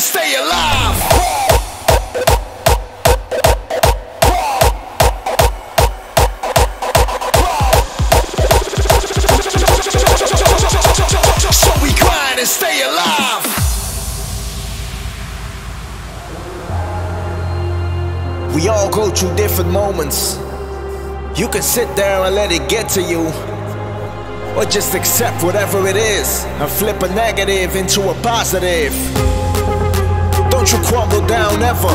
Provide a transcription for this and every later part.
and stay alive. We all go through different moments. You can sit there and let it get to you, or just accept whatever it is and flip a negative into a positive. Don't you crumble down ever.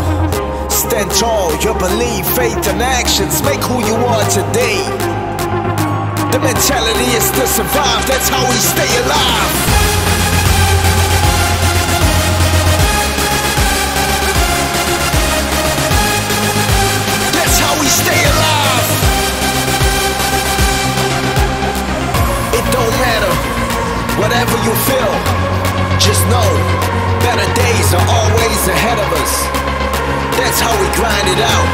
Stand tall, your belief, faith, and actions make who you are today. The mentality is to survive, that's how we stay alive. That's how we stay alive. It don't matter, whatever you feel, just know better days are always ahead of us. That's how we grind it out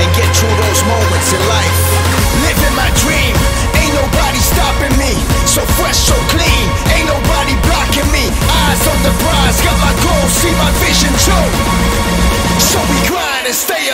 and get through those moments in life. Living my dream, ain't nobody stopping me. So fresh, so clean, ain't nobody blocking me. Eyes on the prize, got my goal, see my vision too. So we grind and stay